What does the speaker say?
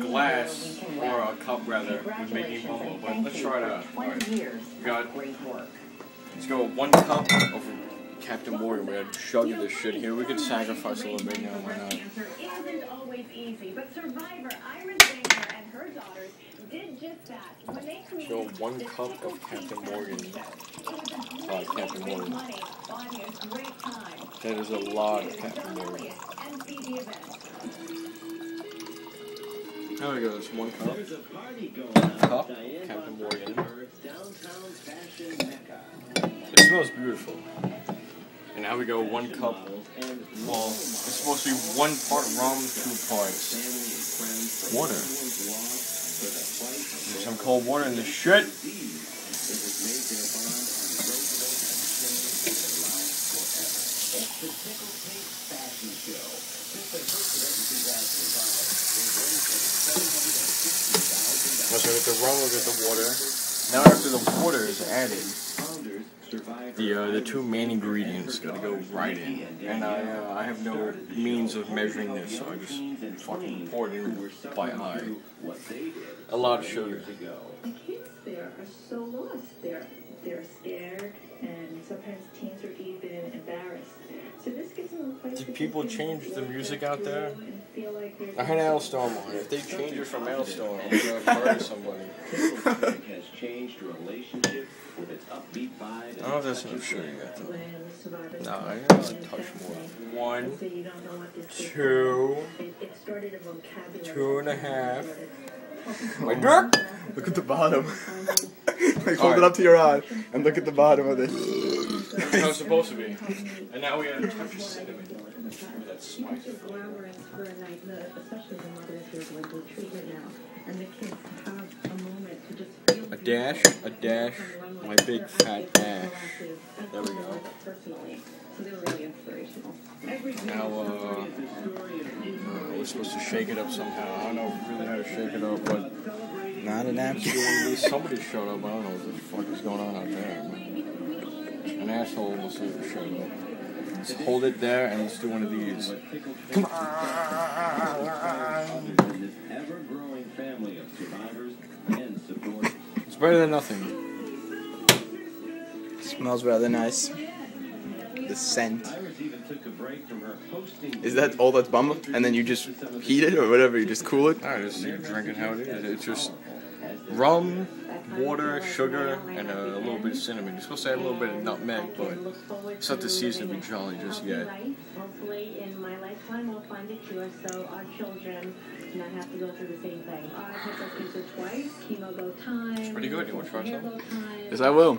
glass, or a cup rather, would make making Bumbo. But let's try it out. Alright, we got, let's go one cup of Captain Morgan. We had chug this shit here. We could sacrifice a little bit now, why not? Answer isn't always easy, but survivor Iris Baker and her daughters did just that. When they So one cup of Captain Morgan. Show. It was a Uh, Captain Morgan. money, buying a great time. That is a lot of Captain Morgan. There we go, there's one cup. There's a party going on. Cup, Captain Morgan. Furstenberg's downtown fashion mecca. It smells beautiful. And now we go one cup. Well, it's supposed to be one part rum, two parts family and friends from water. everyone's lost for the fight There's some cold water in this shit. Look at the rum, look at the water. Now after the water is added, the uh, the two main ingredients gotta go right in. And I uh, I have no means of measuring this, so I just fucking poured it in by eye. what they did A lot of sugar. ago. The kids there are so lost. They're they're scared, and sometimes teens people change the music out there? through and feel like they're I had Alestorm on. If they change it from Alestorm, I'm gonna murder somebody. Tickle has changed relationship with its upbeat vibe. I don't know if that's enough sugar yet though. When No, I gotta the touch more. family, One, and say you don't know what this is. two, It, it started a vocabulary. two and a half. My My. Look at the bottom. like hold Alright. it up to your eye and look at the bottom of it. That's how it's supposed to be. And now we add a touch of cinnamon. That's spicy. It's glamorous for a the- especially the mothers who are going through treatment now, and the kids have a moment to just feel A dash, a dash, my big fat dash. There we go. Personally, so they were really inspirational. Now, uh, uh, we're supposed to shake it up somehow. I don't know really how to shake it up, but Not an napkin. somebody showed up. I don't know asshole must have showed up. Let's hold it there and let's do one of these. Come on. in this ever-growing family of survivors and supporters. It's better than nothing. Smells rather nice. The scent. Iris even took a break from her hosting. Is that all that's Bumbo? And then you just heat it or whatever, you just cool it? Alright, just you're drinking how it is. It's just rum, water, sugar, and a little bit of cinnamon. You're supposed to add a little bit of nutmeg, but it's not the season to be jolly just yet. Hopefully, in my lifetime, we'll find a cure so our children do not have to go through the same thing. Uh, I took a pizza twice, chemo both times. pretty good. You wanna try some? Yes, I will.